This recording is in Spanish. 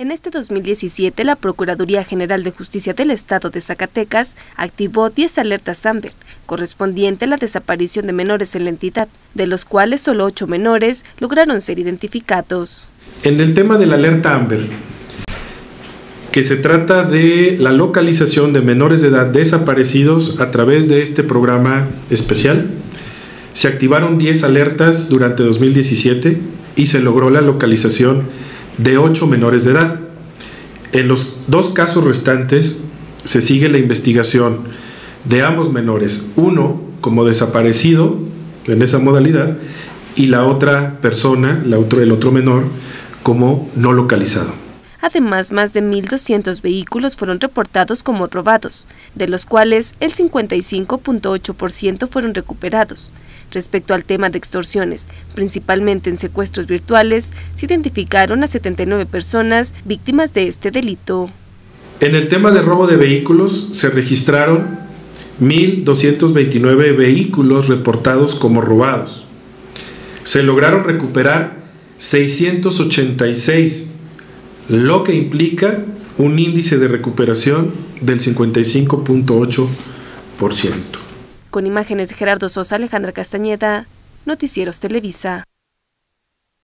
En este 2017, la Procuraduría General de Justicia del Estado de Zacatecas activó 10 alertas AMBER, correspondiente a la desaparición de menores en la entidad, de los cuales solo 8 menores lograron ser identificados. En el tema de la alerta AMBER, que se trata de la localización de menores de edad desaparecidos a través de este programa especial, se activaron 10 alertas durante 2017 y se logró la localización de ocho menores de edad. En los dos casos restantes se sigue la investigación de ambos menores, uno como desaparecido en esa modalidad y la otra persona, el otro menor, como no localizado. Además, más de 1.200 vehículos fueron reportados como robados, de los cuales el 55.8% fueron recuperados. Respecto al tema de extorsiones, principalmente en secuestros virtuales, se identificaron a 79 personas víctimas de este delito. En el tema de robo de vehículos se registraron 1.229 vehículos reportados como robados. Se lograron recuperar 686 lo que implica un índice de recuperación del 55.8%. Con imágenes de Gerardo Sosa, Alejandra Castañeda, Noticieros Televisa.